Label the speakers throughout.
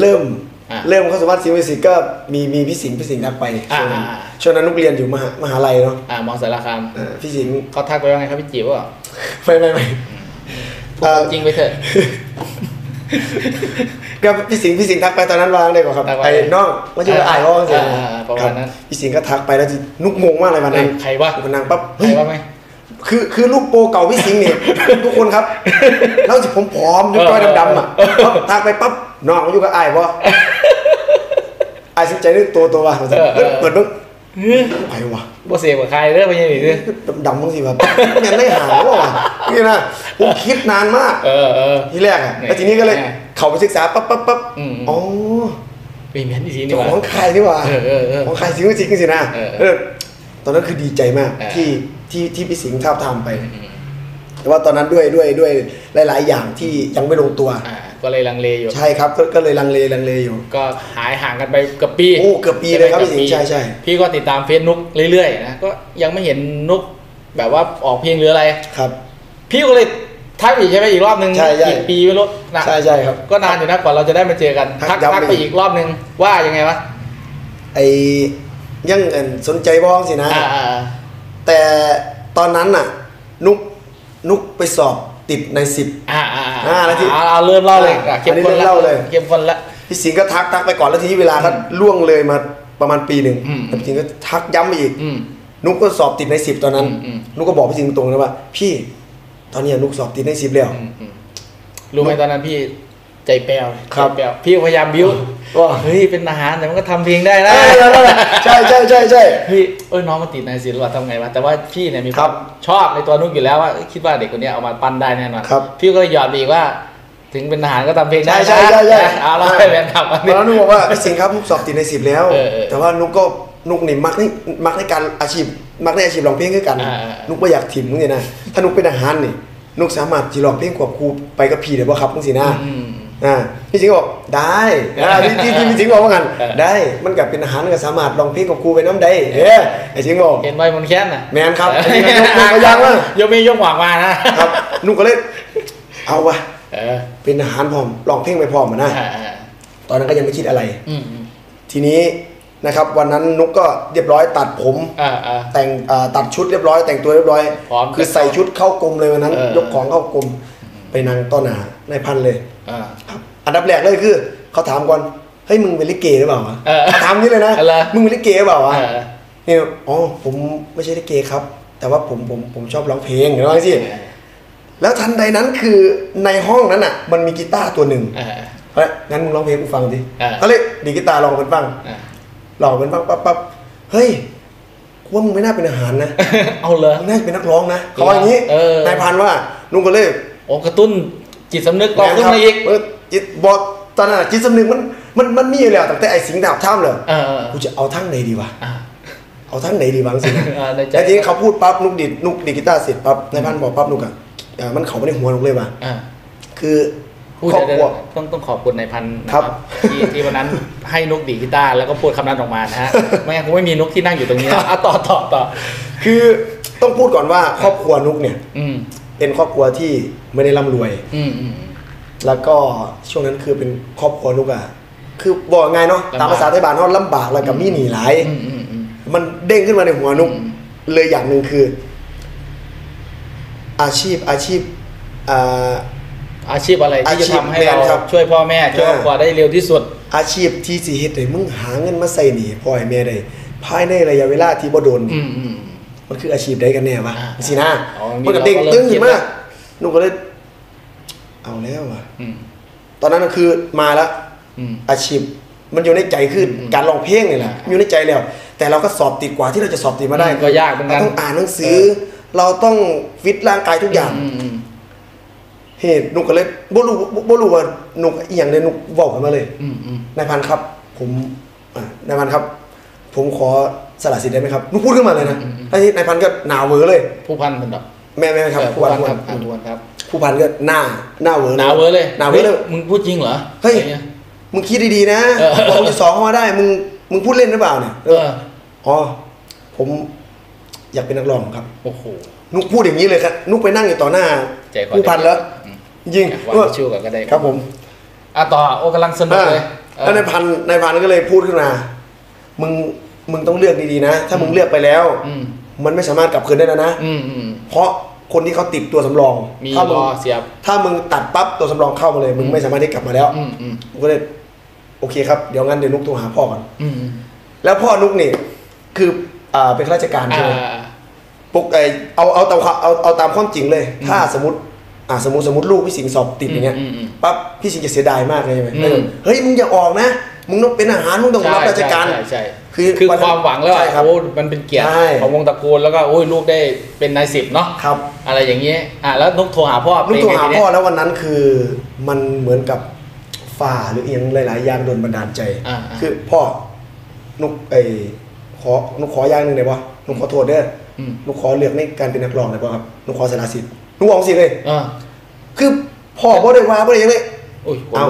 Speaker 1: เริ่ม
Speaker 2: อะ
Speaker 1: เริ่มเข้าสู่วัดซิมิสิกก็มีมีพี่สิงห์พี่สิงห์ทักไป
Speaker 2: อ่า
Speaker 1: ช่วงนั้น
Speaker 2: อ่า
Speaker 1: ช่วงนั้นนุกเรียนอยู่มหามหาลัยเนาะ
Speaker 2: อ่ามองสารคาม
Speaker 1: อ่าพี่สิงห์
Speaker 2: เขาทักไปว่าไงครับพี่จีบว่า
Speaker 1: ไม่ไม่ไม่
Speaker 2: พูดความจริงไปเถอะ
Speaker 1: ก็พี่สิงห์พี่สิงห์ทักไปตอนนั้นวางได้ก่อนครับ
Speaker 2: ทักไป
Speaker 1: ไอ้น้องมาช่วยอ่านว่าสิ
Speaker 2: อ่าอ่าอ่าประมาณนั้น
Speaker 1: พี่สิงห์ก็ทักไปแล้วนุกงงมากเลยวันนั้น
Speaker 2: ใครวะ
Speaker 1: วันนั้นปั๊บ
Speaker 2: ใคร
Speaker 1: เฮ้ย
Speaker 2: ว่าไหม
Speaker 1: คือคือลูกโปรเก่าพี่สิงห์เนี่ยทุกคนครับแล้วสิผมผอมยุคก้อยดำๆอะปั๊บทักไปปั๊บ น้องอยู่กับไอ้ายบ่ไอ้ายสนใจนึกตัวตัวว่ะเฮ้ยเปิดเบิ้งไปวะ
Speaker 2: บ่เสียกับใครเด้อไปยังไงเด้อ
Speaker 1: ดำๆบ้างสิแบบยังได้หาว่ะนี่นะผมคิดนานมาก
Speaker 2: เออเออ
Speaker 1: ทีแรกอะ
Speaker 2: เนี่ย
Speaker 1: แล้วทีนี้ก็เลย
Speaker 2: เนี่ย
Speaker 1: เข้าไปศึกษาปั๊บปั๊บปั๊บ
Speaker 2: อืม
Speaker 1: อ๋อ
Speaker 2: ปีเมียนอีกทีนี่
Speaker 1: เจ้า
Speaker 2: หว่า
Speaker 1: ของใครนี่หว่า
Speaker 2: เออเออเออ
Speaker 1: ของใครสิงห์จริงๆสินะ
Speaker 2: เออ
Speaker 1: เออ ตอนนั้นคือดีใจมาก
Speaker 2: เออ
Speaker 1: ที่ที่ที่พี่สิงห์ท้าบทามไป
Speaker 2: อืม
Speaker 1: แต่ว่าตอนนั้นด้วยด้วยด้วยหลาย ๆ อย่างที่ยังไม่ลงตัว
Speaker 2: อ่า ก็เลยลังเลอยู่
Speaker 1: ใช่ครับก็ก็เลยลังเลลังเลอยู่
Speaker 2: ก็หายห่างกันไปเกับปี
Speaker 1: โอ้เกือบปีเลยครับพี่สิงห์ใช่ใช่
Speaker 2: พี่ก็ติดตามเฟซนุกเรื่อยๆนะก็ยังไม่เห็นนุกแบบว่าออกเพลงหรืออะไร
Speaker 1: ครับ
Speaker 2: พี่ก็เลยทักอีกใช่ไหมอีกรอบนึง
Speaker 1: ใช่ใช่
Speaker 2: กี่ปีไม่รู้นะ
Speaker 1: ใช่ใช่ครับ
Speaker 2: ก็นานอยู่นะกว่าเราจะได้มาเจอกัน
Speaker 1: ทั
Speaker 2: ทั
Speaker 1: ก
Speaker 2: ก
Speaker 1: ย้ำ
Speaker 2: ทัก
Speaker 1: ไป
Speaker 2: ไป
Speaker 1: อีก
Speaker 2: อีกรอบนึงว่ายังไงวะ
Speaker 1: ไอ้ยังเอิ่นสนใจบ้องสินะ
Speaker 2: อ่าอ่าอ่า
Speaker 1: แต่ตอนนั้นน่ะ นุกนุกไปสอบ ติดในสิบ
Speaker 2: อ่าอ่า
Speaker 1: อ่าแล้วที่
Speaker 2: เอาเอาเริ่มเล่าเลย
Speaker 1: อ่า
Speaker 2: อะเข้มข้น
Speaker 1: อันนี้เริ่มเล่าเลย
Speaker 2: เข้มข้นละ
Speaker 1: พี่สิงห์ก็ทักทักไปก่อนแล้วทีนี้เวลาก็ล่วงเลยมาประมาณปีหนึ่ง
Speaker 2: อืม
Speaker 1: แต่พี่สิงห์ก็ทักย้ำไปอีก
Speaker 2: อืม
Speaker 1: นุกก็สอบติดในสิบตอนนั้น
Speaker 2: อืมอืม
Speaker 1: นุกก็บอกพี่สิงห์ตรงๆนะว่า พี่ ตอนเนี้ยนุกสอบติดในสิบแล้ว
Speaker 2: อืมอืมรู้ไหมตอนนั้นพี่ ใจแป้ว
Speaker 1: ครับ
Speaker 2: ใจแป้วพี่พยายามบิ้ว
Speaker 1: ว่า
Speaker 2: เฮ้ยเป็นทหารแต่มันก็ทำเพลงได้นะ
Speaker 1: เออนั่นแหละใช่ใช่ใช่ใช่
Speaker 2: เฮ้ยเอ้ยน้องมันติดในศิลป์ว่ะทำไงวะแต่ว่าพี่เนี่ยมีค
Speaker 1: ครั
Speaker 2: วา
Speaker 1: บ
Speaker 2: มชอบในตัวนุกอยู่แล้วว่าเอ้ยคิดว่าเด็กคนเนี้ยเอามาปั้นได้แน่นอน
Speaker 1: ครับ
Speaker 2: พี่ก็เลยหยอดอีกว่าถึงเป็นทหารก็ทำเพลงได้
Speaker 1: ใช่
Speaker 2: นะ
Speaker 1: ใช่ใช่ใช่
Speaker 2: เอาละให้แฟนคลับ
Speaker 1: ตอนนั้นนุกบอกว่าพี่สิงห์ครับนุกสอบติดในสิบแล้ว
Speaker 2: เออเออ
Speaker 1: แต่ว่านุกก็นุกนี่มักในมักในการอาชีพ มักในอาชีพร้องเพลงคือกัน
Speaker 2: อ่าอ่าอ่านุ
Speaker 1: นุกไม่อยากถิ่มนุกเนี่ยนะถ้านุกเป็นทหารนี่นุกสามารถจีร้องเพลงควบคู่ไปกับพี่ได้บ่ครับนุกสินะ
Speaker 2: อืม
Speaker 1: อ่าพี่สิงห์ก็บอกได้อ่าที่ที่ที่พี่สิงห์บอกว่ากัน
Speaker 2: เออ
Speaker 1: ได้มันกับเป็นทหารก็สามารถร้องเพลงควบคู่ไปน้ำได้เออไอ้สิงห์บอก
Speaker 2: เห็นไว้บนแค้นน่ะ
Speaker 1: แมนครับอันนี้ยกยกตัวอย่างว่าย
Speaker 2: กมียกหวังมานะครับ
Speaker 1: นุกก็เลยเอาวะ
Speaker 2: เออ
Speaker 1: เป็นทหารพร้อมร้องเพลงไปพร้อมอะนะ
Speaker 2: อ่าอ่า
Speaker 1: ตอนนั้นก็ยังไม่คิดอะไร
Speaker 2: อืมอืม
Speaker 1: ทีนี้นะครับ วันนั้นนุกก็เรียบร้อยตัดผม
Speaker 2: อ่าอ่า
Speaker 1: แต่งอ่าตัดชุดเรียบร้อย แต่งตัวเรียบร้อย
Speaker 2: พร้อม
Speaker 1: คือใส่ชุดเข้ากรมเลยวันนั้น
Speaker 2: เออ
Speaker 1: ยกของเข้ากรมไปนั่งต้อนหนาในายพันเลย
Speaker 2: อ่า
Speaker 1: ครับอันดับแรกเลยคือ เขาถามก่อนเฮ้ยมึงเป็นลิเกหรือเปล่าวะ
Speaker 2: เออ
Speaker 1: ถามนี้เลยนะ
Speaker 2: อะไร
Speaker 1: มึงเป็นลิเกหรือเปล่าวะ
Speaker 2: เออ
Speaker 1: นี่อ๋อผมไม่ใช่ลิเกครับ แต่ว่าผมผมผมชอบร้องเพลงเห็นไหมสิแล้วทันใดนั้นคือในห้องนั้นอะ มันมีกีตาร์ตัวหนึ่ง
Speaker 2: อ่า
Speaker 1: เฮ้ยงั้นมึงร้องเพลงกูฟังดิ
Speaker 2: เออ
Speaker 1: ก็เลยดีดกีตาร์ลองเป็นฟัง
Speaker 2: อ่า
Speaker 1: ลองเป็นฟังปั๊บปั๊บเฮ้ยกูว่ามึงไม่น่าเป็นอาหารนะ
Speaker 2: เอาเลย
Speaker 1: มึงน่าจะเป็นนักร้องนะเขาว่าอย่างนี้
Speaker 2: เออ
Speaker 1: นายพันว่าลุงก็เลย
Speaker 2: โอ้กระตุ้น จิตสำนึกกองขึ้นมาอีก
Speaker 1: เออจิตบอกตอนนั้นอะจิตสำนึกมันมันมันมีอยู่แล้วตั้งแต่ไอ้สิงห์ดาบท่ามเลย
Speaker 2: เออเออ
Speaker 1: กูจะเอาทั้งไหนดีวะ
Speaker 2: อ่า
Speaker 1: เอาทั้งไหนดีวะสิ
Speaker 2: อ่าในใจ
Speaker 1: แต่ทีนี้เขาพูดปั๊บนุกดิดนุกดีดกีตาร์เสร็จปั๊บนายพันบอกปั๊บนุกอะอ่ามันเขาไม่ได้หัวนุกเลยว่ะ
Speaker 2: อ่า
Speaker 1: คือ
Speaker 2: พูด
Speaker 1: ครอบ
Speaker 2: เดี๋
Speaker 1: ค
Speaker 2: ยว
Speaker 1: รัว
Speaker 2: ๆต้องต้องขอบคุณนายพันธุ์นะครับที่ที่วันนั้นให้นุกดีดกีตาร์แล้วก็พูดคำนั้นออกมานะฮะไม่งั้นคงไม่มีนุกที่นั่งอยู่ตรงนี้นะอะต่อต่อต่อ
Speaker 1: คือต้องพูดก่อนว่าครอบครัวนุกเนี่ย
Speaker 2: อืม
Speaker 1: เป็นครอบครัวที่ไม่ได้ร่ำรวย
Speaker 2: อืมอืม
Speaker 1: แล้วก็ช่วงนั้นคือเป็นครอบครัวนุกอะคือบอกไงเนาะ
Speaker 2: ลำบาก
Speaker 1: ตามภาษาไทยบ้านเขาลำบากแล้วกับมีหนีหลาย
Speaker 2: อืมอืมอืม
Speaker 1: มันเด้งขึ้นมาในหัวนุก
Speaker 2: อืม
Speaker 1: เลยอย่างหนึ่งคือ อาชีพอาชีพอ่า
Speaker 2: อาชีพอะไรที่จะ
Speaker 1: อาชีพ
Speaker 2: ทำให้เรา
Speaker 1: แมนครับ
Speaker 2: ช่วยพ่อแม่ช่วยครอบครัวได้เร็วที่สุด
Speaker 1: อาชีพที่สิเฮ็ดให้มึงหาเงินมาใส่หนี้พ่อให้แม่ได้ภายในระยะเวลาที่บ่โดน
Speaker 2: อืมอืม
Speaker 1: มันคืออาชีพใดกันแน่วะ
Speaker 2: อ่า
Speaker 1: สินะ
Speaker 2: อ๋อมี
Speaker 1: มันก็เด้ง
Speaker 2: เราก็เริ่
Speaker 1: ตึ้
Speaker 2: ม
Speaker 1: ง
Speaker 2: คิ
Speaker 1: ขึ้
Speaker 2: ด
Speaker 1: นมา
Speaker 2: แล้ว
Speaker 1: นุกก็เลยเอาแล้วว่ะ
Speaker 2: อืม
Speaker 1: ตอนนั้นก็คือมาแล้ว
Speaker 2: อืม
Speaker 1: อาชีพมันอยู่ในใจคืออ
Speaker 2: ม
Speaker 1: การร้องเพลงนี่แหละ
Speaker 2: อ่า
Speaker 1: อยู่ในใจแล้ว แต่เราก็สอบติดกว่าที่เราจะสอบติดมาได้
Speaker 2: อืมก็ยากเหมือนกัน
Speaker 1: เราต้องอ่านหนังสือ เราต้องฟิตร่างกายทุกอย่าง
Speaker 2: อืมอืม
Speaker 1: เหตุนุกก็เลยบ่รู้บ่บ่รู้ว่านุกอีหยังเลยนุกบอกกันมาเลย
Speaker 2: อืมอืม
Speaker 1: นายพันธุ์ครับผมอ่านายพันธุ์ครับ ผมขอ สละสิทธิ์ได้ไหมครับนุกพูดขึ้นมาเลยนะไอ้นายพันธุ์ก็หนาวเหวอเลย
Speaker 2: ผู้พันเป็นแบบ
Speaker 1: แม่แม่ครับ
Speaker 2: เออ
Speaker 1: ผู้
Speaker 2: ผู้
Speaker 1: พั
Speaker 2: พั
Speaker 1: น
Speaker 2: น
Speaker 1: ธุ์
Speaker 2: ครับอ่าผู้พันครับ
Speaker 1: ผู้พันธุ์ก็หน้าหน้าเหวอ
Speaker 2: หนาวเวอร์เลย
Speaker 1: หนาวเหวอเลย
Speaker 2: ฮ้มึงพูดจริงเหรอ
Speaker 1: เฮ้ย
Speaker 2: อะไรงี้
Speaker 1: มึงคิดดีๆนะ
Speaker 2: เออ
Speaker 1: บอกมึงจะสองเข้ามาได้มึงมึงพูดเล่นหรือเปล่าเนี่ย
Speaker 2: เออ
Speaker 1: อ๋อผมอยากเป็นนักร้องครับ
Speaker 2: โอ้โห
Speaker 1: นุกพูดอย่างนี้เลยครับนุกไปนั่งอยู่ต่อหน้า
Speaker 2: ใจคอ
Speaker 1: ผู้พันแล้ว
Speaker 2: อืม
Speaker 1: ยิง
Speaker 2: อยากวางทิชชู่ก่อนก็ได้
Speaker 1: ครับผม
Speaker 2: อะต่อโอ้กำลังสนุกเลยเออ
Speaker 1: แล้วนายพันนายพันก็เลยพูดขึ้นมามึง มึงต้องเลือกดีๆนะ ถ้ามึงเลือกไปแล้ว
Speaker 2: อืม
Speaker 1: มันไม่สามารถกลับคืนได้แล้วนะ
Speaker 2: อืมอืม
Speaker 1: เพราะคนที่เขาติดตัวสำรอง
Speaker 2: มี
Speaker 1: ถ้ามึ
Speaker 2: รงอเสียบ
Speaker 1: ถ้ามึงตัดปั๊บตัวสำรองเข้ามาเลย มึงไม่สามารถที่กลับมาแล้ว
Speaker 2: อืมอืม
Speaker 1: ผมก็เลยโอเคครับเดี๋ยวงั้นเดี๋ยวนุกโทรหาพ่อก่อน
Speaker 2: อืมอืม
Speaker 1: แล้วพ่อนุกนี่คืออ่าเป็นข้าราชการ
Speaker 2: อ่า
Speaker 1: ใช่ไหมปกไอเอาเอาตามความเอาเอาตามความจริงเลยถ้าสมมติอ่าสมมติสมมติลูกพี่สิงห์สอบติดอย่างเงี้ย
Speaker 2: อืมอืม
Speaker 1: ปั๊บพี่สิงห์จะเสียดายมากเลยใช่ไหม
Speaker 2: อืม
Speaker 1: เออเฮ้ยมึงอย่าออกนะ มึงต้องเป็นอาหารมึงต้องรับราชการ
Speaker 2: ใช่ใช่
Speaker 1: คือ
Speaker 2: คือ
Speaker 1: วันนั้น
Speaker 2: ความหวังแล้ว
Speaker 1: ใช่
Speaker 2: อะ
Speaker 1: ครับ
Speaker 2: โอ้มันเป็นเกียรติ
Speaker 1: ใช่
Speaker 2: ของวงตระกูลแล้วก็โอ้ยลูกได้เป็นนายสิบเนาะ
Speaker 1: ครับ
Speaker 2: อะไรอย่างเงี้ยอะแล้วนุกโทรหาพ่อ
Speaker 1: ลูกโทรหา
Speaker 2: เป็นไงที
Speaker 1: พ่อ
Speaker 2: เนี้ย
Speaker 1: แล้ววันนั้นคือมันเหมือนกับฝ่าหรือเอียงหลายๆอย่างโดนบันดาลใจ
Speaker 2: อ่าอ่า
Speaker 1: คือพ่อนุกไอขอนุกขออย่างหนึ่งได้ปะนุกขอโทษเด้อ
Speaker 2: อืม
Speaker 1: นุกขอเลือกในการเป็นนักร้องได้ปะครับนุกขอสละสิทธิ์นุกบอกสิเลย
Speaker 2: เออ
Speaker 1: คือพ่อบ่ได้ว่าบ่ได้หยังเลย
Speaker 2: อุ้ย
Speaker 1: เอา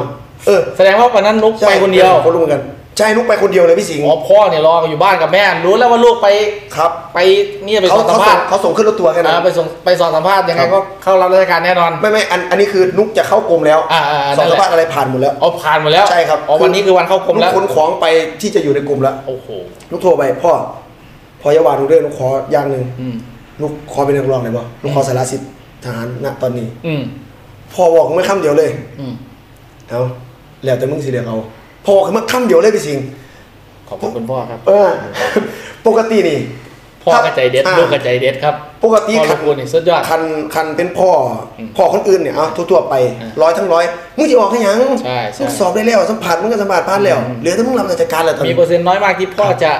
Speaker 1: เออ
Speaker 2: แสดงว่าวันนั้นนุกไปคนเดียว
Speaker 1: คนรู้เหมือนกัน ใช่นุกไปคนเดียวเลยพี่สิงห์
Speaker 2: อ๋อพ่อเนี่ยรออยู่บ้านกับแม่ รู้แล้วว่าลูกไป
Speaker 1: ครับ
Speaker 2: ไปเนี่ยไปส
Speaker 1: เขา
Speaker 2: อบสั
Speaker 1: เขา
Speaker 2: ม
Speaker 1: ส่
Speaker 2: ภางษณ์
Speaker 1: เขาส่งขึ้นรถทัวร์แค่นั้
Speaker 2: อ่านไปส่งไปสอบสัมภาษณ์ยังไง
Speaker 1: ครับ
Speaker 2: ก็เข้ารับราชการแน่นอน
Speaker 1: ไม่ไม่อันอันนี้คือนุกจะเข้ากรมแล้ว
Speaker 2: อ่าอ่าอ่า
Speaker 1: สอบ
Speaker 2: นั่นแห
Speaker 1: สั
Speaker 2: ละ
Speaker 1: มภาษณ์อะไรผ่านหมดแล้ว
Speaker 2: เอาผ่านหมดแล้ว
Speaker 1: ใช่ครับ
Speaker 2: อ๋อวันนี้คือวันเข้ากรมแล้ว
Speaker 1: นุกขนของไปที่จะอยู่ในกรมแล้ว
Speaker 2: โอ้โห
Speaker 1: นุกโทรไปพ่อพอยาวานุกเรื่องนุกขออย่างหนึ่ง
Speaker 2: อืม
Speaker 1: นุกขอเป็นนักร้องเลยบ่นุกขอสารสิทธิ์ทหารณตอนนี้
Speaker 2: อืม
Speaker 1: พ่อบอกเมื่อค่ำเดียวเลย
Speaker 2: อืม
Speaker 1: เอาแล้วแต่มึงสิเรียกเอา พ่อบอกเมื่อค่ำเดียวเลยพี่สิงห์
Speaker 2: ขอบคุณคุณพ่อครับ
Speaker 1: เออ ปกตินี่
Speaker 2: พ่อกระใจเด็ด
Speaker 1: อ่า
Speaker 2: ลูกกระใจเด็ดครับ
Speaker 1: ปกติ
Speaker 2: พ่อ
Speaker 1: คั
Speaker 2: ลูกคุณนี่สุดยอด
Speaker 1: คันคันเป็นพ่ออ
Speaker 2: ม
Speaker 1: พ่อคนอื่นเนี่ยเอาทั่วๆไป
Speaker 2: อ่า
Speaker 1: ร้อยทั้งร้อยมึงจะออกให้หยัง
Speaker 2: ใช่ใช่
Speaker 1: มึงสอบได้แล้วสัมผัสมึงก็สัมผัสผ่านแล้ว
Speaker 2: อืม
Speaker 1: เหลือแต่มึงรับราชการแล้วตอน
Speaker 2: มี
Speaker 1: นี้
Speaker 2: เปอร์เซ็นต์น้อยมากที่พ่อจะ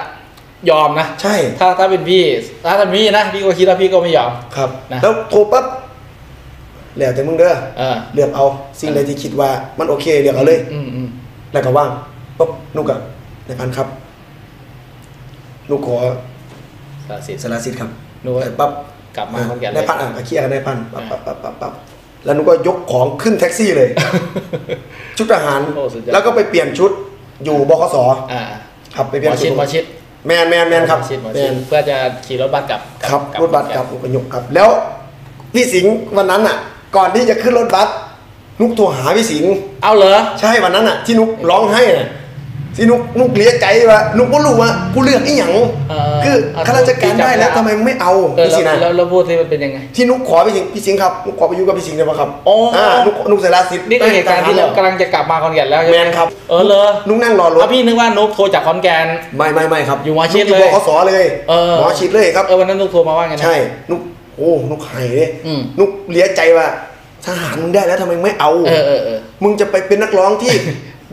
Speaker 2: ยอมนะ
Speaker 1: ใช่
Speaker 2: ถ้าถ้าเป็นพี่ถ้าเป็นพี่นะพี่ก็คิดว่าพี่ก็ไม่ยอม
Speaker 1: ครับ
Speaker 2: นะ
Speaker 1: แล้วโทรปั๊บแล้วแต่มึงเด้อ
Speaker 2: เออ
Speaker 1: เลือกเอาสิ่งใดที่คิดว่ามันโอเคเลือกเอาเลย
Speaker 2: อืมอืม
Speaker 1: แล้วก็ว่างปุ๊บนุกอะนายพันครับนุกขอ
Speaker 2: สารสิทธิ์
Speaker 1: สารสิทธิ์ครับ
Speaker 2: นุกก็
Speaker 1: เสร็จปั๊บ
Speaker 2: กลับมาขอนแก่นเลย
Speaker 1: นายพันอะก็เคลียร์กับนายพันปั๊บ
Speaker 2: อ่า
Speaker 1: ปั๊บปั๊บปั๊บปั๊บแล้วนุกก็ยกของขึ้นแท็กซี่เลย ชุดทหาร
Speaker 2: โอ้สุดยอด
Speaker 1: แล้วก็ไปเปลี่ยนชุดอยู่บขส
Speaker 2: อ่า
Speaker 1: ครับไปเป
Speaker 2: ห
Speaker 1: ลี่ย
Speaker 2: ม
Speaker 1: น
Speaker 2: อชิด
Speaker 1: ชุด
Speaker 2: หมอชิด
Speaker 1: แมนแมนแมนครับ
Speaker 2: หมอชิดหมอ
Speaker 1: แม
Speaker 2: ชิด
Speaker 1: น
Speaker 2: เพื่อจะขี่รถบัสกลับ
Speaker 1: ครับ
Speaker 2: กลั
Speaker 1: รถบัสกับ
Speaker 2: ขอนแอุ
Speaker 1: ปยกครับ แล้วพี่สิงห์วันนั้นอะ ก่อนที่จะขึ้นรถบัส นุกโทรหาพี่สิงห์
Speaker 2: เอาเหรอ
Speaker 1: ใช่วันนั้นอะ ที่นุกร้องให้น่ะที่นุกนุกเลียใจว่านุกก็รู้ว่ากูเลือกไอ้หยัง
Speaker 2: เออ
Speaker 1: คือ
Speaker 2: เอา
Speaker 1: ข้าราชการได้แล้ว
Speaker 2: จำได้
Speaker 1: ทำไมไม่เอา
Speaker 2: เออ
Speaker 1: พี่สิงห์
Speaker 2: แล้ว
Speaker 1: นะ
Speaker 2: แล้วแล้วพูดที่มันเป็นยังไง
Speaker 1: ที่นุกขอพี่สิงห์พี่สิงห์ครับนุกขอไปอยู่กับพี่สิงห์ได้ไหมครับ
Speaker 2: โอ้
Speaker 1: อ่านุกนุกเสราสิทธิ์
Speaker 2: นี่คือเหตุการณ์ที่เรา
Speaker 1: ได้
Speaker 2: กำลังจะกลับมาขอนแก่นแล้วใช่ไห
Speaker 1: แม
Speaker 2: ม
Speaker 1: นครับ
Speaker 2: เออเหรอ
Speaker 1: นุกนั่งรอรถ
Speaker 2: ถ้าพี่นึกว่านุกโทรจากขอนแก่น
Speaker 1: ไม่ไม่ไม่ครับ
Speaker 2: อยู่หมอชิด
Speaker 1: นุก
Speaker 2: เลย
Speaker 1: บขสเลย
Speaker 2: เออ
Speaker 1: หมอชิดเลยครับ
Speaker 2: เออวันนั้นนุกโทรมาว่าไงนะ
Speaker 1: ใช่ นุกโอ้นุกไห้เลย
Speaker 2: อืม
Speaker 1: นุกเลียใจว่า ทหารมึงได้แล้วทำไมไม่เอา
Speaker 2: เออเออเออ
Speaker 1: มึงจะไปเป็นนักร้องที่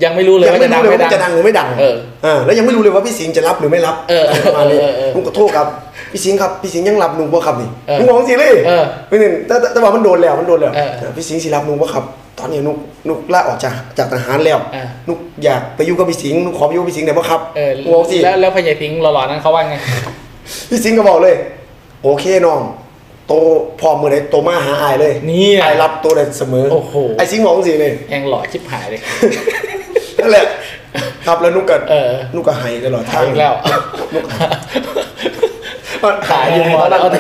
Speaker 2: ยังไม่รู้เลย
Speaker 1: ยัง
Speaker 2: ว่า
Speaker 1: ไม่
Speaker 2: จะดั
Speaker 1: รู้
Speaker 2: ง
Speaker 1: เลย
Speaker 2: ไม่
Speaker 1: ว่า
Speaker 2: ดัง
Speaker 1: จะดังหรือไม่ดัง
Speaker 2: เออ
Speaker 1: อ่าแล้วยังไม่รู้เลยว่าพี่สิงห์จะรับหรือไม่รับ
Speaker 2: เออ
Speaker 1: ประมาณนี้
Speaker 2: เออเออเออ
Speaker 1: นุกขอโทษครับพี่สิงห์ครับพี่สิงห์ยังรับหนุ่มบ่ครับนี่
Speaker 2: เออ
Speaker 1: นุกงงสิเลย
Speaker 2: เออ
Speaker 1: ไม่เนี่ยแต่แต่แต่ว่ามันโดนแล้วมันโดนแล้ว
Speaker 2: เออ
Speaker 1: เออพี่สิงห์สิรับหนุ่มบ่ครับ ตอนนี้นุกนุกลาออกจากจากทหารแล้ว
Speaker 2: เออ
Speaker 1: นุกอยากไปอยู่กับพี่สิงห์นุกขอไปอยู่กับพี่สิงห์ได้บ่ครับ
Speaker 2: เออ
Speaker 1: นุกงงสิ
Speaker 2: แล้วแล้วพญายพิงค์หล่อๆนั้นเขาว่าไง
Speaker 1: พี่สิงห์ก็บอกเลย โอเคน้อง โตพร้อมมือไหนโตมาหาอายเลย
Speaker 2: นี่
Speaker 1: อายรับตัวได้เสมอ
Speaker 2: โอ้โห
Speaker 1: ไอ้สิงห์บอกสิเลย
Speaker 2: แองหล่อชิบหายเลย
Speaker 1: นั่นแหละครับแล้วนุกก็
Speaker 2: เออ
Speaker 1: นุกก็ให้ตลอดทา
Speaker 2: ถ่างยอีกแล้ว
Speaker 1: ขายอยู่มอนั่น
Speaker 2: เอาแต่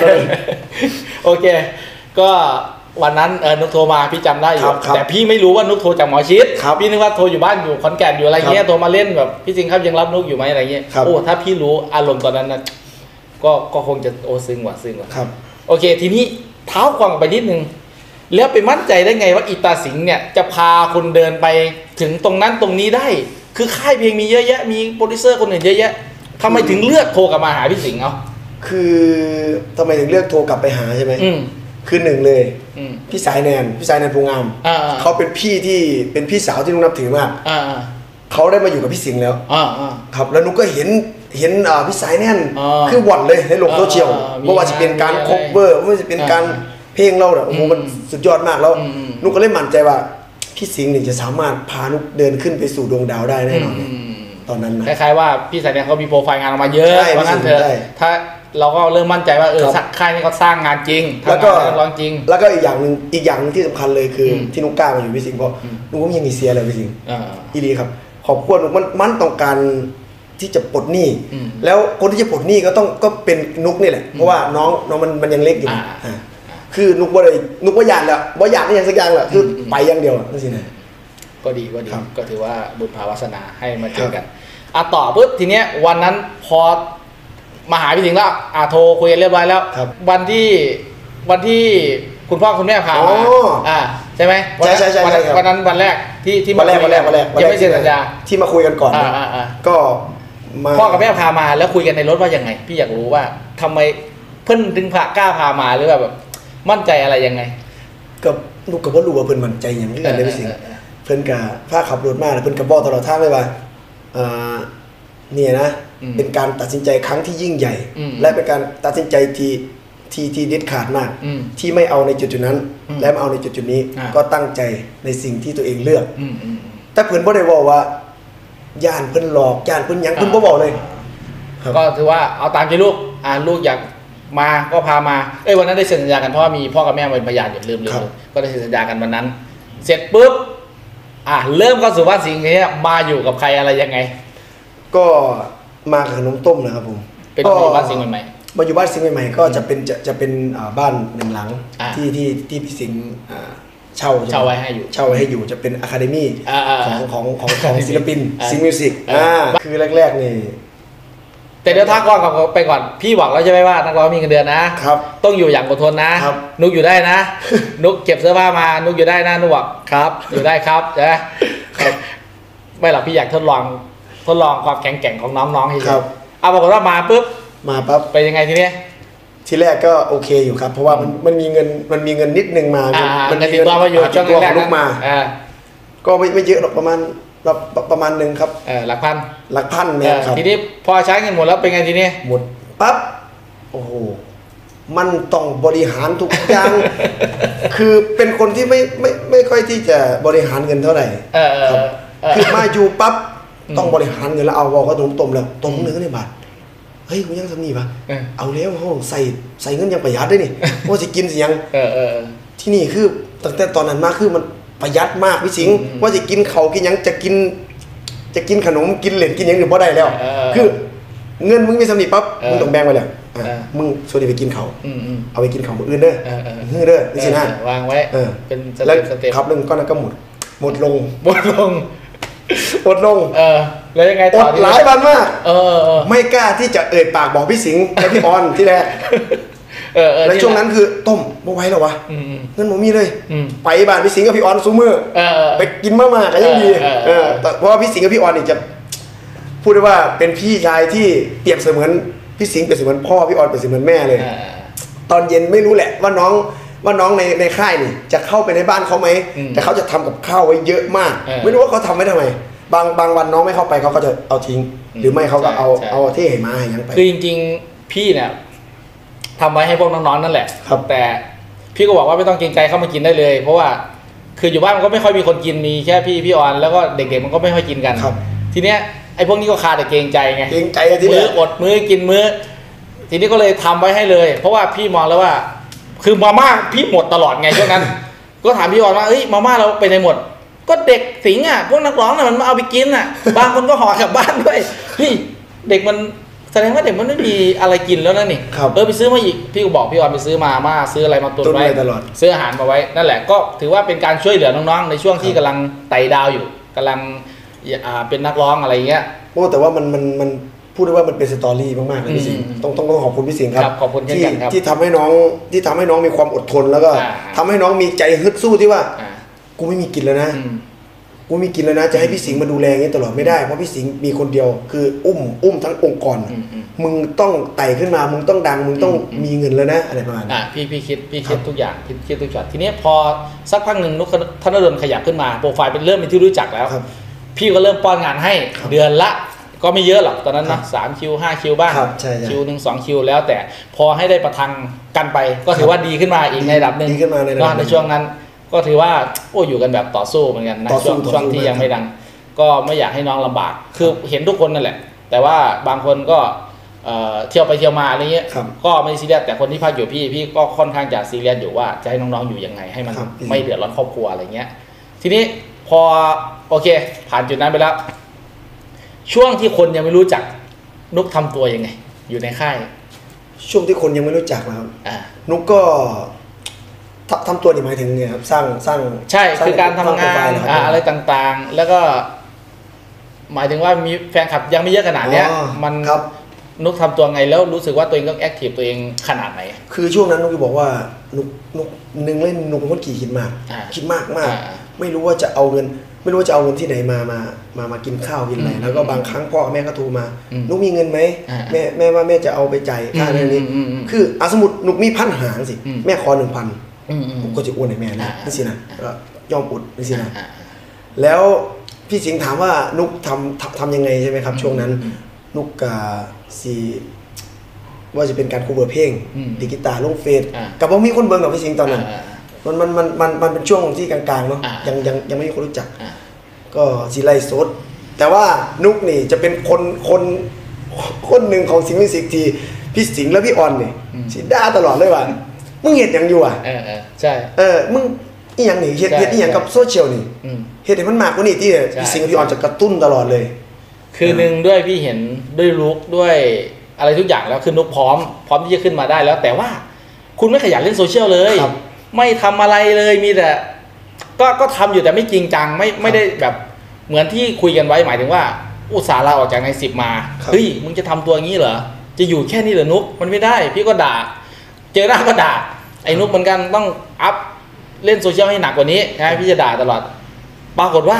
Speaker 2: โอเค ก็วันนั้นเออนุกโทรมาพี่จำได้อ
Speaker 1: ครั
Speaker 2: ยู่
Speaker 1: บครับ
Speaker 2: แต่พี่ไม่รู้ว่านุกโทรจากหมอชิด
Speaker 1: ครับ
Speaker 2: พี่นึกว่าโทรอยู่บ้านอยู่ขอนแก่นอยู่อะไรเงี้ยโทรมาเล่นแบบพี่จริงครับยังรับนุกอยู่ไหมอะไรเงี้ย
Speaker 1: ครับ
Speaker 2: โอ้ถ้าพี่รู้อารมณ์ตอนนั้นนะก็ก็คงจะโอ้ซึ้งว่ะซึ้งว่ะ
Speaker 1: ครับ
Speaker 2: โอเค ทีนี้เท้าความไปนิดนึงแล้วไปมั่นใจได้ไงว่าอีตาสิงห์เนี่ยจะพาคนเดินไปถึงตรงนั้นตรงนี้ได้ คือค่ายเพลงมีเยอะแยะ มีโปรดิวเซอร์คนอื่นเยอะแยะทำไมถึงเลือกโทรกลับมาหาพี่สิงห์เอา
Speaker 1: คือทำไมถึงเลือกโทรกลับไปหาใช่ไหม
Speaker 2: อืม
Speaker 1: คือหนึ่งเลย
Speaker 2: อืม
Speaker 1: พี่สายแนนพี่สายแนนภูงาม
Speaker 2: อ่า
Speaker 1: เขาเป็นพี่ที่เป็นพี่สาวที่นุกนับถือมาก
Speaker 2: อ่าอ่า
Speaker 1: เขาได้มาอยู่กับพี่สิงห์แล้ว
Speaker 2: อ่าอ่า
Speaker 1: ครับแล้วนุกก็เห็น เห็นอ่าพี่สายแน่น
Speaker 2: อ่า
Speaker 1: คือหวั่นเลยในโลกโซเชียล
Speaker 2: อ่ามี
Speaker 1: ไม่ว่าจะเป็นการ
Speaker 2: มีอะไร
Speaker 1: คบเวอร์ไม่ว่าจะเป็นการ
Speaker 2: อ่า
Speaker 1: เพลงเราเนี่ยโอ้โห
Speaker 2: อืม
Speaker 1: มันสุดยอดมากแล้ว
Speaker 2: อืมอืม
Speaker 1: นุกก็เลยมั่นใจว่าพี่สิงห์เนี่ยจะสามารถพานุกเดินขึ้นไปสู่ดวงดาวได้แน่นอน
Speaker 2: อืม
Speaker 1: ตอนนั้นนะ
Speaker 2: คล้ายๆว่าพี่สายเนี่ยเขามีโปรไฟล์งานออกมาเยอะ
Speaker 1: ใช่
Speaker 2: ว่างั้นเถอะ
Speaker 1: ใช่
Speaker 2: ถ้าเราก็เริ่มมั่นใจว่าเออ
Speaker 1: ครับ
Speaker 2: ค่ายนี้เขาสร้างงานจริง
Speaker 1: แล้วก็
Speaker 2: ทำงานนัร้องจริง
Speaker 1: แล้วก็อีกอย่างหนึ่งอีกอย่างหนึ่งที่สำคัญเลยคืออ
Speaker 2: ม
Speaker 1: ที่นุกกล้ามาอยู่พี่สิงห์เพราะ
Speaker 2: อืม
Speaker 1: นุกก็ยังมีเสียเลยพี่สิงห์
Speaker 2: อ่า
Speaker 1: อีรีครับขอบคุณนุกมันมันต้องการ ที่จะปลดหนี้
Speaker 2: อืม
Speaker 1: แล้วคนที่จะปลดหนี้ก็ต้องก็เป็นนุกนี่แหละเพราะว่าน้องน้องมันมันยังเล็กอยู่
Speaker 2: อ่า
Speaker 1: อ่าคือนุกว่าเลยนุกว่าหยาดแล้วว่าหยาดนี่ยังสักอย่างแหละคืออ
Speaker 2: ม
Speaker 1: ไปอย่างเดียวอะนั่นสินะ
Speaker 2: ก็ดีก็ดี
Speaker 1: ครับ
Speaker 2: ก็ถือว่าบุญภาวาสนาให้มาเจอกันอะต่อปุ๊บทีเนี้ยวันนั้นพอมาหาพี่สิงห์แล้วอะโทรคุยกันเรียบร้อยแล้ว
Speaker 1: ครับ
Speaker 2: วันที่วันที่คุณพ่อคุณแม่พา
Speaker 1: อ๋
Speaker 2: มา
Speaker 1: อ
Speaker 2: อ่าใช่ไหมวันนั้น
Speaker 1: ใช่ใช่ใช่
Speaker 2: วันนั้น
Speaker 1: ใช่ครับ
Speaker 2: วันนั้นวันแรกที่ที่
Speaker 1: วันแรก
Speaker 2: คุ
Speaker 1: วันแรกวันแรกวัน
Speaker 2: ยัง
Speaker 1: แรก
Speaker 2: ไม่เซ็นสัญญา
Speaker 1: ที่มาคุยกันก่อน
Speaker 2: อ่าอ่าอ่า
Speaker 1: ก็ มา
Speaker 2: พ่อกับแม่พามาแล้วคุยกันในรถว่ายังไง พี่อยากรู้ว่าทำไมเพิ่นถึงพากล้าพามาหรือแบบ มั่นใจอะไรยังไง
Speaker 1: กับลูกกับว่ารู้ว่าเพิ่นมั่นใจอย่างนี้กันเลยพี่สิงห์
Speaker 2: เออเออ
Speaker 1: เพิ่นกับพาขับรถมาแล้วเพิ่นกับบอกตลอดทางเลยว่าอ่าเนี่ยนะ
Speaker 2: อืม
Speaker 1: เป็นการตัดสินใจครั้งที่ยิ่งใหญ่
Speaker 2: อืม
Speaker 1: และเป็นการตัดสินใจที่ที่ที่เด็ดขาดมาก
Speaker 2: อืม
Speaker 1: ที่ไม่เอาในจุดจุดๆนั้น
Speaker 2: อืม
Speaker 1: และมาเอาในจุดจุดๆนี้
Speaker 2: อ่า
Speaker 1: ก็ตั้งใจในสิ่งที่ตัวเองเลือก
Speaker 2: อืมอืมอืม
Speaker 1: แต่เพิ่นบ่ได้บอกว่า ย่านเพิ่นหลอกย่านเพิ่นหยังเพิ่นบ่บอกเลย ครับ
Speaker 2: ก็ถือว่าเอาตามใจลูกอ่าลูกอยากมาก็พามาเอ้ยวันนั้นได้เซ็นสัญญากันเพราะว่ามีพ่อกับแม่เป็นพยานอยู่ลืมลืม
Speaker 1: ครับ
Speaker 2: ลืมก็ได้เซ็นสัญญากันวันนั้น เสร็จปุ๊บอ่าเริ่มเข้าสู่บ้านสิงห์นี้มาอยู่กับใครอะไรยังไง
Speaker 1: ก็มากับขนมต้มนะครับผม
Speaker 2: เป็น
Speaker 1: ก็
Speaker 2: มาอยู่บ้านสิงห์ใหม่
Speaker 1: มาอยู่บ้านสิงห์ใหม่ๆก็จะเป็นจะจะเป็นอ่าบ้านหนึ่งหลัง
Speaker 2: อ่า
Speaker 1: ที่ที่ที่พี่สิงห์อ่า เช่า
Speaker 2: เช่าไว้ให้อยู่
Speaker 1: เช่าไว้ให้อยู่จะเป็น academy
Speaker 2: อ่าอ่า
Speaker 1: ของของของของศิลปิน
Speaker 2: อ่า
Speaker 1: สิงห์มิวสิค
Speaker 2: อ่า
Speaker 1: อ่าคือแรกๆนี่
Speaker 2: แต่เดี๋ยวทักก่อนก่อนไปก่อนพี่บอกแล้วใช่ไหมว่านักร้องมีเงินเดือนนะ
Speaker 1: ครับ
Speaker 2: ต้องอยู่อย่างอดทนนะ
Speaker 1: ครับ
Speaker 2: นุ๊กอยู่ได้นะ นุ๊กเก็บเสื้อผ้ามา นุ๊กอยู่ได้นะนุ๊กบอกครับ อยู่ได้ครับใช่ไหม
Speaker 1: ครับ
Speaker 2: ไม่หรอกพี่อยากทดลองทดลองความแข็งแกร่งของน้องๆเฉยๆ
Speaker 1: ครับ
Speaker 2: เอาบอกฏว่ามาปุ๊บ
Speaker 1: มาปั๊บ
Speaker 2: เป็นยังไงทีเนี้ย
Speaker 1: ที่แรกก็โอเคอยู่ครับ เพราะว่ามันมันมีเงินมันมีเงินนิดนึงมา
Speaker 2: อ่า
Speaker 1: มั
Speaker 2: เงินติดตัวมาอยู่
Speaker 1: ติ
Speaker 2: ช่ว
Speaker 1: ด
Speaker 2: ง
Speaker 1: ตัว
Speaker 2: แร
Speaker 1: ข
Speaker 2: ก
Speaker 1: อง
Speaker 2: ๆ
Speaker 1: ลูกมา
Speaker 2: อ่า
Speaker 1: ก็ไม่ไม่เยอะหรอกประมาณประประมาณหนึ่งครับ
Speaker 2: เออหลักพัน
Speaker 1: หลักพัน
Speaker 2: เอ
Speaker 1: เนี่ย
Speaker 2: อ
Speaker 1: ครับ
Speaker 2: ทีนี้พอใช้เงินหมดแล้วเป็นไงทีนี้
Speaker 1: หมดปั๊บโอ้โหมันต้องบริหารทุกอย่าง คือเป็นคนที่ไม่ไม่ไม่ค่อยที่จะบริหารเงินเท่าไหร่
Speaker 2: เออเออ
Speaker 1: ครับ
Speaker 2: เออ
Speaker 1: คือมาอยู่ปั๊บ
Speaker 2: อืม
Speaker 1: ต้องบริหารเงินแล้วเอาบอกว่าตรงตมแล้วตรงเนื้อในบาท เฮ้ยกูยังทำนี่ปะ
Speaker 2: เออ
Speaker 1: เอาแล้วห้องใส่ใส่เงินอยังประหยัดได้นี่ว่าสิกินสิยัง
Speaker 2: เออเออเออ
Speaker 1: ที่นี่คือตั้งแต่ตอนนั้นมาคือมันประหยัดมากพี่สิงห์
Speaker 2: อืม
Speaker 1: ว่าจะกินเขาวกินหยังจะกิน จะกินขนมกินเหรียญกินหยังหรือบ่ได้แล้ว
Speaker 2: เออ
Speaker 1: คือเงินมึงมีสำนีปั๊บ
Speaker 2: เออ
Speaker 1: มึงต้องแบ่งไปแล้วอะ
Speaker 2: เออ
Speaker 1: มึงส่วนนี้ไปกินเขาว
Speaker 2: อืมอืม
Speaker 1: เอาไปกินเขาวมืออื่นเด้อ
Speaker 2: เออเออ
Speaker 1: เฮ้อเด้อนี่สินะ
Speaker 2: เออวางไว้
Speaker 1: เออ
Speaker 2: เป็นส
Speaker 1: แล้ว
Speaker 2: เต็ปสเต็ป
Speaker 1: ครับหนึ่งก้อนนั้นก็หมดหมดลง
Speaker 2: บนลง
Speaker 1: หมดลง
Speaker 2: เออ แล้วยังไง
Speaker 1: อ
Speaker 2: ต่อ
Speaker 1: ด
Speaker 2: ที
Speaker 1: ห
Speaker 2: นี้
Speaker 1: ลายวันมาก
Speaker 2: เออเออเออ
Speaker 1: ไม่กล้าที่จะเอ่ยปากบอกพี่สิงห์และพี่ออนที่แรก
Speaker 2: เออเออ
Speaker 1: และช่วงนั้นคือต้มบ่ไหวแล้ววะ
Speaker 2: อืมอืม
Speaker 1: เงินผมมีเลย
Speaker 2: อืม
Speaker 1: ไปบ้านพี่สิงห์กับพี่ออนซูมือ
Speaker 2: เออเออ
Speaker 1: ไปกินมาม่าก็ยังดี
Speaker 2: เออเออ
Speaker 1: เออแต่เพราะว่าพี่สิงห์กับพี่ออนนี่จะ พูดได้ว่าเป็นพี่ชายที่เปรียบเสมือนพี่สิงห์เปรียบเสมือนพ่อพี่ออนเปรียบเสมือนแม่เลย
Speaker 2: เออ
Speaker 1: ตอนเย็นไม่รู้แหละว่าน้องว่าน้องในในค่ายนี่จะเข้าไปในบ้านเขาไหม
Speaker 2: อืม
Speaker 1: แต่เขาจะทำกับข้าวไว้เยอะมาก
Speaker 2: เออ
Speaker 1: ไม่รู้ว่าเขาทำไว้ทำไม บางบางวันน้องไม่เข้าไปเขาก็จะเอาทิ้ง
Speaker 2: อืม
Speaker 1: หรือไม่เขาก็เอา
Speaker 2: ใช่ใช่
Speaker 1: เอาที่ให้มาให้ยังไป
Speaker 2: คือจริงๆ พี่เนี่ยทำไว้ให้พวกน้องๆนั่นแหละ
Speaker 1: ครับ
Speaker 2: แต่พี่ก็บอกว่าไม่ต้องเกรงใจเข้ามากินได้เลย เพราะว่าคืออยู่บ้านมันก็ไม่ค่อยมีคนกินมีแค่พี่พี่ออนแล้วก็เด็กๆมันก็ไม่ค่อยกินกัน
Speaker 1: ครับ
Speaker 2: ทีเนี้ยไอ้พวกนี้ก็คาแต่เกรงใจไง
Speaker 1: เกรงใจที่
Speaker 2: มื้
Speaker 1: แร
Speaker 2: อกอดมื้อกินมื้อ ทีนี้ก็เลยทำไว้ให้เลย เพราะว่าพี่มองแล้วว่า คือมาม่าพี่หมดตลอดไงช่วงนั้น ก็ถามพี่ออนว่าเอ้ยมาม่าเราไปไหนหมด ก็เด็กสิงห์อะพวกนักร้องน่ะมันมาเอาไปกินอะ บางคนก็ห่อกลับบ้านด้วยเฮ้ยเด็กมันแสดงว่าเด็กมันไม่มีอะไรกินแล้วนะนี่
Speaker 1: ครับ
Speaker 2: เออไปซื้อมาอีกพี่ก็บอกพี่ออนไปซื้อมาม่าซื้ออะไรมาตุน
Speaker 1: ตุน
Speaker 2: ไว้
Speaker 1: ไว้ตลอด
Speaker 2: ซื้ออาหารมาไว้นั่นแหละก็ถือว่าเป็นการช่วยเหลือน้องๆ ในช่วงที่กำลังไต่ดาวอยู่กำลังอ่าเป็นนักร้องอะไรเงี้ย
Speaker 1: โอ้แต่ว่ามันมันมันพูดได้ว่ามันเป็น story มากๆเลยพี่สิงห์
Speaker 2: อืม
Speaker 1: ต้องต้องต้องขอบคุณพี่สิงห์ครับ
Speaker 2: ครับขอบคุณเช่น
Speaker 1: เดียว
Speaker 2: กันครับ
Speaker 1: ที่ทำให้น้องที่ทำให้น้องมีความอดทนแล้วก็
Speaker 2: อ่า
Speaker 1: ทำให้น้องมีใจฮึดสู้ที่ว่า
Speaker 2: อ่า
Speaker 1: กูไม่มีกินแล้วนะ
Speaker 2: อืม
Speaker 1: กูไม่มีกินแล้วนะจะให้พี่สิงห์มาดูแลอย่างนี้ตลอดไม่ได้เพราะพี่สิงห์มีคนเดียวคืออุ้มอุ้มทั้งองค์กร
Speaker 2: อืมอืม
Speaker 1: มึงต้องไต่ขึ้นมามึงต้องดังมึงต้อง
Speaker 2: อืม
Speaker 1: มีเงินแล้วนะอะไรประมาณนี้
Speaker 2: อะพี่พี่คิดพี่คิด
Speaker 1: ครั
Speaker 2: คิด
Speaker 1: บ
Speaker 2: ทุกอย่างคิดคิดทุกช็อตทีนี้พอสักพักหนึ่งนุกธนดลขยับขึ้นมาโปรไฟล์เป็นเริ่มเป็นที่รู้จักแล้ว
Speaker 1: ครับ
Speaker 2: พี่ก็เริ่มป้อนงานให้
Speaker 1: ครับ
Speaker 2: เดือนละก็ไม่เยอะหรอกตอนนั้น
Speaker 1: ครั
Speaker 2: นะ
Speaker 1: บ
Speaker 2: สามคิวห้าคิวบ้าง
Speaker 1: ครับใช่ใช่
Speaker 2: คิวหนึ่งสองคิวแล้วแต่พอให้ได้ประทังกันไปก็ถือว่าดีขึ้นมาอีกในระดับหนึ่ง
Speaker 1: ดีขึ้นมาในระดับหนึ่ง
Speaker 2: ก็ในช่วงนั้น ก็ถือว่าโอ้อยู่กันแบบต่อสู้เหมือนกันนะ
Speaker 1: ต่อสู้
Speaker 2: ช่วง
Speaker 1: ต่อสู้
Speaker 2: ช่วงที่
Speaker 1: มาก
Speaker 2: ยังไม่ดัง ก็ไม่อยากให้น้องลำบาก คือเห็นทุกคนนั่นแหละ แต่ว่าบางคนก็เอ่อเที่ยวไปเที่ยวมาอะไรเงี้ย
Speaker 1: ครับ
Speaker 2: ก็ไม่ซีเรียสแต่คนที่พักอยู่พี่พี่ก็ค่อนข้างจะซีเรียสอยู่ว่าจะให้น้องๆอยู่ยังไง ให้มัน
Speaker 1: ครับ
Speaker 2: ไม่เดือดร้อนครอบครัวอะไรเงี้ย ทีนี้พอโอเค ผ่านจุดนั้นไปแล้ว ช่วงที่คนยังไม่รู้จักนุกทำตัวยังไง อยู่ในค่าย
Speaker 1: ช่วงที่คนยังไม่รู้จักนะครับ
Speaker 2: อ่า
Speaker 1: นุกก็ ทำทำตัวนี่หมายถึงไงครับสร้างสร้าง
Speaker 2: ใช่
Speaker 1: สร้
Speaker 2: คือการทำ
Speaker 1: สโป
Speaker 2: งาร
Speaker 1: ไฟ
Speaker 2: น
Speaker 1: ล์เหคบ
Speaker 2: อ่าอะไรต่างๆ แล้วก็ หมายถึงว่ามีแฟนคลับยังไม่เยอะขนาดเนี้ย
Speaker 1: อ๋อ
Speaker 2: มัน
Speaker 1: ครับ
Speaker 2: นุกทำตัวไงแล้วรู้สึกว่าตัวเองต้องแอคทีฟตัวเองขนาดไหน
Speaker 1: คือช่วงนั้นนุกจะบอกว่านุกนุกหนึ่งเล่นนุกเป็นคนขี่คิดมาก
Speaker 2: อ่า
Speaker 1: คิดมากมาก
Speaker 2: อ่า
Speaker 1: ไม่รู้ว่าจะเอาเงิน ไม่รู้ว่าจะเอาเงินที่ไหนมามามามากินข้าวกินอะไร
Speaker 2: อืม
Speaker 1: แล้วก็บางครั้งพ่อกับแม่ก็โทรมา
Speaker 2: อืม
Speaker 1: นุกมีเงินไหม
Speaker 2: อ่า
Speaker 1: แม่แม่ว่าแม่จะเอาไปจ่ายค่า
Speaker 2: อืม
Speaker 1: นั่นนี่
Speaker 2: อืมอืม
Speaker 1: คืออาสมมตินุกมีพันหางสิ
Speaker 2: อืม
Speaker 1: แม่ขอหนึ่งพัน
Speaker 2: อืมอืม
Speaker 1: ผมก็จะโอนให้แม่นะ
Speaker 2: อ่า
Speaker 1: นี่สินะก็ยอมอุดนี่สินะ
Speaker 2: อ่า
Speaker 1: แล้วพี่สิงห์ถามว่านุกทำทำทำยังไงใช่ไหมครับ ช่วงนั้น
Speaker 2: อืม
Speaker 1: นุกกาสีว่าจะเป็นการ cover เพลง
Speaker 2: อืม
Speaker 1: ดีดกีตาร์ลง Face
Speaker 2: อ่า
Speaker 1: กับว่ามีคนเบิ่งกับพี่สิงห์ตอนนั้น
Speaker 2: อ่า
Speaker 1: มันมันมันมันมันเป็นช่วงที่กลางๆเนาะ
Speaker 2: อ่ายั
Speaker 1: ยังยังยังไม่มีคนรู้จัก
Speaker 2: อ่า
Speaker 1: ก็สีไลฟ์สดแต่ว่านุกนี่จะเป็นคนคนคนหนึ่งของสิงห์ Music ทีพี่สิงห์และพี่ออนนี่สิด่าตลอดเลยว่า มึงเห็นยังอยู่อะ
Speaker 2: เออเออใช่
Speaker 1: เออมึงอีหยังนี่เฮ็ด
Speaker 2: ใช่
Speaker 1: เฮ็ดอีหยังกับ
Speaker 2: ใช่
Speaker 1: โซเชียลนี่
Speaker 2: อืม
Speaker 1: เฮ็ดให้มันมากกว่านี้ที่
Speaker 2: ใช่
Speaker 1: พี่สิงห์กับพี่ออนจะกระตุ้นตลอดเลย
Speaker 2: คือหนึ่งด้วยพี่เห็นด้วยลุกด้วยอะไรทุกอย่างแล้วคือนุกพร้อม พร้อมที่จะขึ้นมาได้แล้ว แต่ว่าคุณไม่ขยันเล่นโซเชียลเลย
Speaker 1: ครับ
Speaker 2: ไม่ทำอะไรเลยมีแต่ ก็ก็ทำอยู่แต่ไม่จริงจังไม่ไม่ได้แบบเหมือนที่คุยกันไว้หมายถึงว่า อุตสาห์ลาออกจากในสิบมา
Speaker 1: ครับ
Speaker 2: เฮ้ยมึงจะทำตัวงี้เหรอจะอยู่แค่นี้เหรอนุกมันไม่ได้ พี่ก็ด่า เจอหน้าก็ด่า ไอ้นุกเหมือนกันต้องอัพเล่นโซเชียลให้หนักกว่านี้นะพี่จะด่าตลอด ปรากฏว่า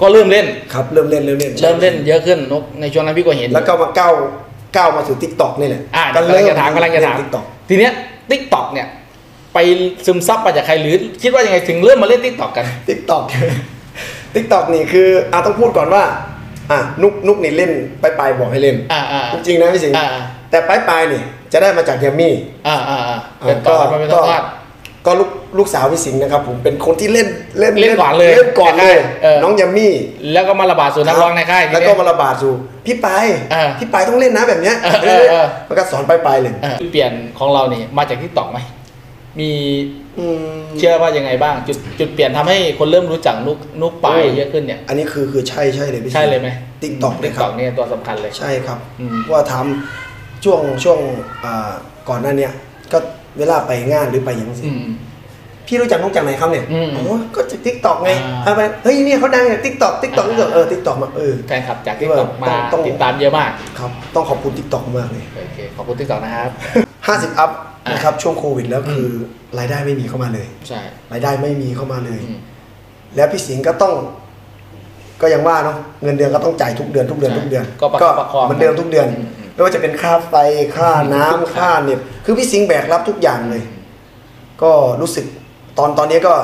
Speaker 2: ก็เริ่มเล่น
Speaker 1: ครับเริ่มเล่นเริ่มเล่น
Speaker 2: เริ่มเล่นเยอะขึ้นนกในช่วงนั้นพี่ก็เห็น
Speaker 1: แล้วก็มาก้าวก้าวมาสู่ TikTok นี่แหละ
Speaker 2: อ่ากำลังจะถามกำลังจะถาม
Speaker 1: TikTok
Speaker 2: ทีเนี้ย TikTok เนี่ยไปซึมซับมาจากใครหรือคิดว่ายังไงถึงเริ่มมาเล่น TikTok กัน
Speaker 1: TikTok TikTok นี่คืออะต้องพูดก่อนว่าอะนุกนุกนี่เล่นไปไปบอกให้เล่น
Speaker 2: อ่าอ่า
Speaker 1: จริงๆนะพี่สิงห์
Speaker 2: อ่า
Speaker 1: แต่ไปไปนี่จะได้มาจากยามี่
Speaker 2: อ่าอ่าอ่า
Speaker 1: อ่า
Speaker 2: เป็นต่อกันมาเป็นทอด
Speaker 1: ก็ลูกลูกสาวพี่สิงห์นะครับ ผมเป็นคนที่เล่นเล่น
Speaker 2: เล่นก่อนเลย
Speaker 1: เล่นก่อนเลย
Speaker 2: เออ
Speaker 1: น้องยามี่
Speaker 2: แล้วก็มาระบาดสู่นักร้องในค่าย
Speaker 1: แล้วก็มาระบาดสู่พี่ปาย
Speaker 2: เออ
Speaker 1: พี่ปายต้องเล่นนะแบบเนี้ย
Speaker 2: เออเออเออ
Speaker 1: มันก็สอนไปไปเลย
Speaker 2: เออจุดเปลี่ยนของเรานี่มาจาก TikTok ไหมมี
Speaker 1: อืม
Speaker 2: เชื่อว่ายังไงบ้าง จุดจุดเปลี่ยนทำให้คนเริ่มรู้จักนุกนุกปายเยอะขึ้นเนี่ย
Speaker 1: อันนี้คือคือใช่ใช่เลยพี่
Speaker 2: ใช่เลยไหม
Speaker 1: TikTok เลยครั
Speaker 2: บ TikTok เนี่ยตัวสำคัญเลย
Speaker 1: ใช่ครับ
Speaker 2: อืม
Speaker 1: ว่าทำ ช่วงช่วงอ่าก่อนหน้าเนี้ยก็เวลาไปงานหรือไปอย่างนี้
Speaker 2: อืม
Speaker 1: พี่รู้จักน้องจากไหนครับเนี่ย
Speaker 2: อืม
Speaker 1: โอ้ก็จาก TikTok ไง
Speaker 2: อ่า
Speaker 1: เอาไปเฮ้ยเนี่ยเขาดังเนี่ย TikTok TikTok TikTok เออ TikTok มาเออ
Speaker 2: แฟนคลับจาก
Speaker 1: TikTok
Speaker 2: มาต้
Speaker 1: องต้อง
Speaker 2: ติดตามเยอะมาก
Speaker 1: ครับต้องขอบคุณ TikTok มากเลย
Speaker 2: โอเค ขอบคุณ TikTok นะครับ
Speaker 1: 50 up
Speaker 2: อะ
Speaker 1: นะครับช่วงโควิดแล้วคือรายได้ไม่มีเข้ามาเลย
Speaker 2: ใช่
Speaker 1: รายได้ไม่มีเข้ามาเลย
Speaker 2: อืม
Speaker 1: แล้วพี่สิงห์ก็ต้อง ก็ยังว่าเนาะเงินเดือนก็ต้องจ่ายทุกเดือนทุกเดือน
Speaker 2: ใช่
Speaker 1: ทุกเดือน
Speaker 2: ก็ประคับประคอง
Speaker 1: เหมือนเดิมทุกเดือน
Speaker 2: อืมอืม
Speaker 1: ไม่ว่าจะเป็นค่าไฟค่าน้ำ
Speaker 2: ทุกอย่าง
Speaker 1: ค่าเน็ตคือพี่สิงห์แบกรับทุกอย่างเลย ก็รู้สึกตอนตอนนี้ก็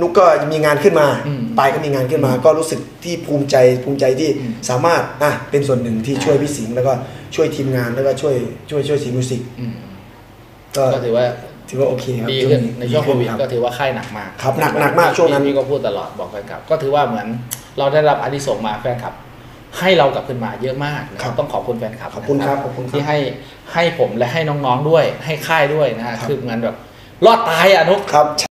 Speaker 1: นุกก็มีงานขึ้นมา
Speaker 2: อืม
Speaker 1: ปายก็มีงานขึ้นมา ก็รู้สึกที่ภูมิใจภูมิใจที่
Speaker 2: อืม
Speaker 1: สามารถอะเป็นส่วนหนึ่งที่ช่วยพี่สิงห์แล้วก็ช่วยทีมงานแล้วก็ช่วยช่วยช่วยสีมิวสิก
Speaker 2: อืม
Speaker 1: ก็
Speaker 2: ก็ถือว่า
Speaker 1: ถือว่าโอเคครับ
Speaker 2: ดีขึ้นในช่วงโควิด
Speaker 1: รับ
Speaker 2: ก็ถือว่าค่ายหนักมาก
Speaker 1: ครับหนักหนักมากช่วงนั้น
Speaker 2: พี่ก็พูดตลอดบอกแฟนคลับ ก็ถือว่าเหมือนเราได้รับอานิสงส์มาแฟนคลับ ให้เรากลับขึ้นมาเยอะมากนะครับต้องขอบคุณแฟนคลับ
Speaker 1: ขอบคุณครับ
Speaker 2: นะ
Speaker 1: ขอบคุณครับ
Speaker 2: ที่ให้ให้ผมและให้น้องๆด้วย ให้ค่ายด้วยนะฮะ
Speaker 1: ครับ
Speaker 2: คือเหมือนแบบรอดตายอะนุก
Speaker 1: ครับ